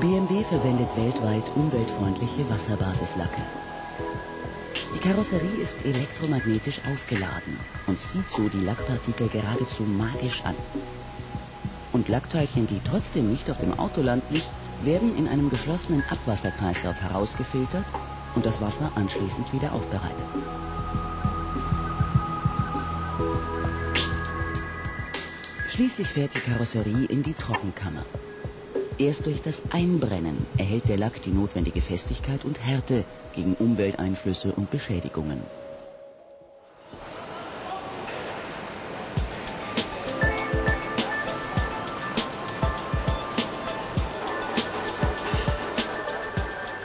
BMW verwendet weltweit umweltfreundliche Wasserbasislacke. Die Karosserie ist elektromagnetisch aufgeladen und zieht so die Lackpartikel geradezu magisch an. Und Lackteilchen, die trotzdem nicht auf dem Auto landen, werden in einem geschlossenen Abwasserkreislauf herausgefiltert und das Wasser anschließend wieder aufbereitet. Schließlich fährt die Karosserie in die Trockenkammer. Erst durch das Einbrennen erhält der Lack die notwendige Festigkeit und Härte gegen Umwelteinflüsse und Beschädigungen.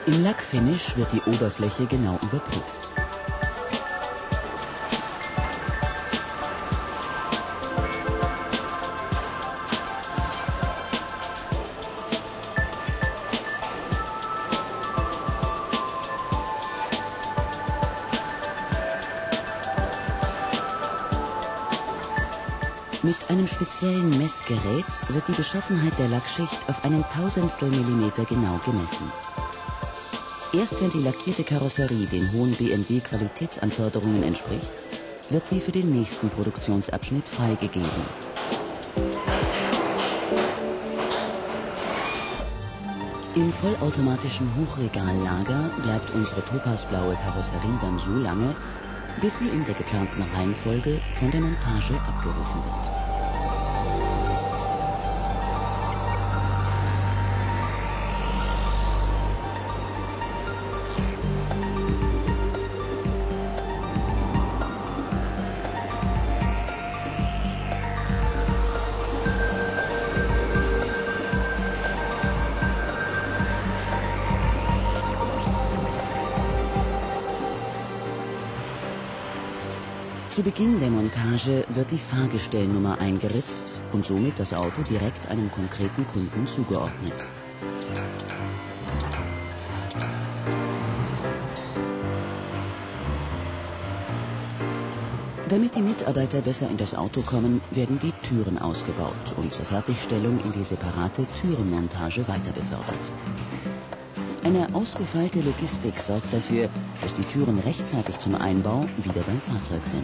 Im Lackfinish wird die Oberfläche genau überprüft. Mit einem speziellen Messgerät wird die Beschaffenheit der Lackschicht auf einen Tausendstel Millimeter genau gemessen. Erst wenn die lackierte Karosserie den hohen BMW-Qualitätsanforderungen entspricht, wird sie für den nächsten Produktionsabschnitt freigegeben. Im vollautomatischen Hochregallager bleibt unsere topasblaue Karosserie dann so lange, bis sie in der geplanten Reihenfolge von der Montage abgerufen wird. Zu Beginn der Montage wird die Fahrgestellnummer eingeritzt und somit das Auto direkt einem konkreten Kunden zugeordnet. Damit die Mitarbeiter besser in das Auto kommen, werden die Türen ausgebaut und zur Fertigstellung in die separate Türenmontage weiter befördert. Eine ausgefeilte Logistik sorgt dafür, dass die Türen rechtzeitig zum Einbau wieder beim Fahrzeug sind.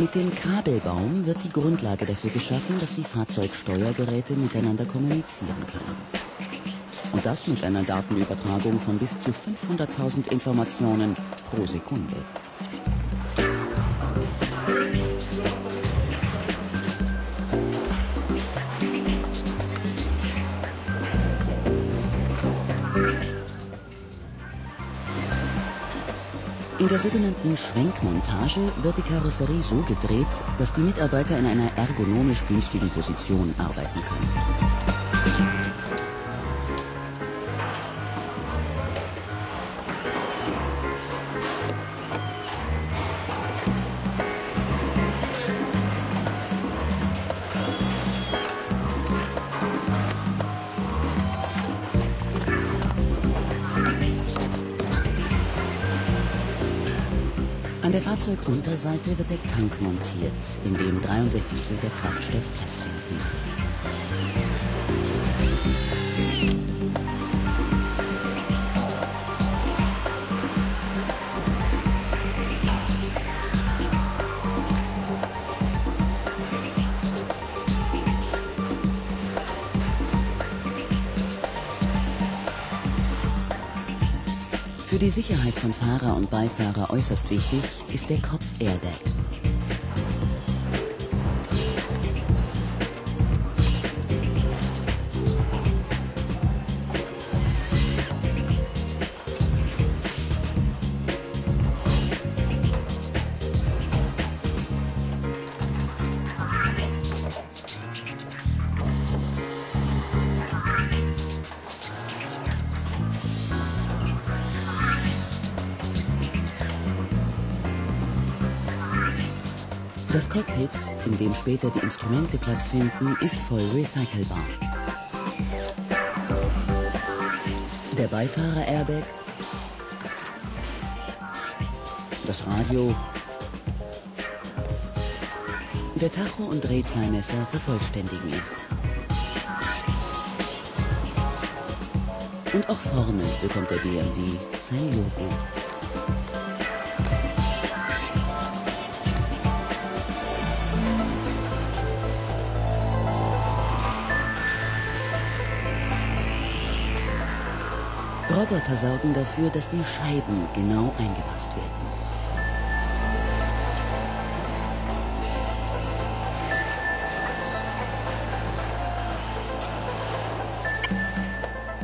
Mit dem Kabelbaum wird die Grundlage dafür geschaffen, dass die Fahrzeugsteuergeräte miteinander kommunizieren können. Und das mit einer Datenübertragung von bis zu 500.000 Informationen pro Sekunde. In der sogenannten Schwenkmontage wird die Karosserie so gedreht, dass die Mitarbeiter in einer ergonomisch günstigen Position arbeiten können. Der Fahrzeugunterseite wird der Tank montiert, in dem 63 Liter Kraftstoff Platz finden. Für die Sicherheit von Fahrer und Beifahrer äußerst wichtig ist der Kopf-Airbag. Das Cockpit, in dem später die Instrumente Platz finden, ist voll recycelbar. Der Beifahrer-Airbag, das Radio, der Tacho und Drehzahlmesser vervollständigen es. Und auch vorne bekommt der BMW sein Logo. Roboter sorgen dafür, dass die Scheiben genau eingepasst werden.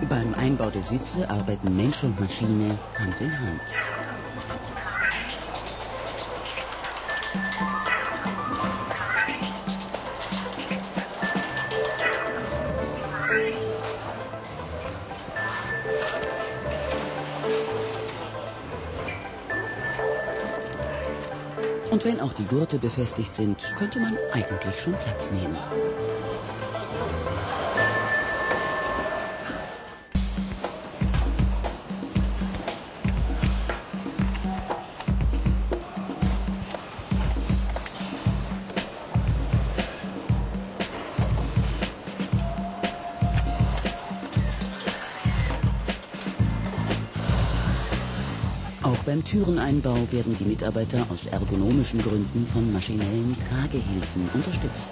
Beim Einbau der Sitze arbeiten Mensch und Maschine Hand in Hand. Und wenn auch die Gurte befestigt sind, könnte man eigentlich schon Platz nehmen. Beim Türeneinbau werden die Mitarbeiter aus ergonomischen Gründen von maschinellen Tragehilfen unterstützt.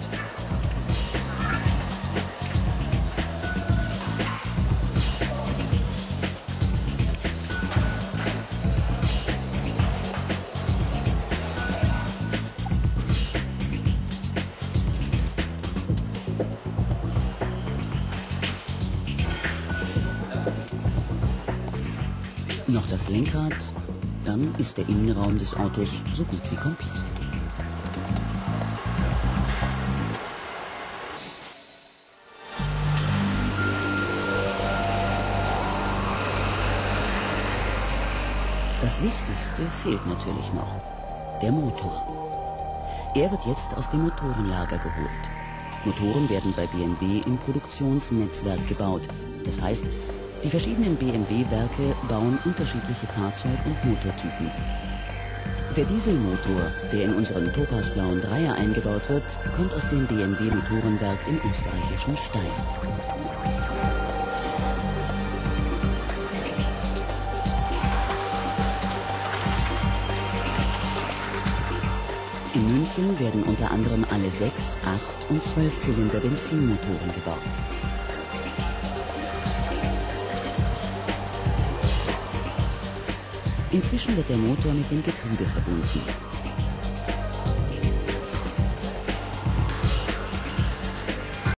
Noch das Lenkrad, dann ist der Innenraum des Autos so gut wie komplett. Das Wichtigste fehlt natürlich noch. Der Motor. Er wird jetzt aus dem Motorenlager geholt. Motoren werden bei BMW im Produktionsnetzwerk gebaut. Das heißt, die verschiedenen BMW-Werke bauen unterschiedliche Fahrzeug- und Motortypen. Der Dieselmotor, der in unseren topasblauen Dreier eingebaut wird, kommt aus dem BMW Motorenwerk im österreichischen Stein. In München werden unter anderem alle 6, 8 und 12 Zylinder Benzinmotoren gebaut. Inzwischen wird der Motor mit dem Getriebe verbunden.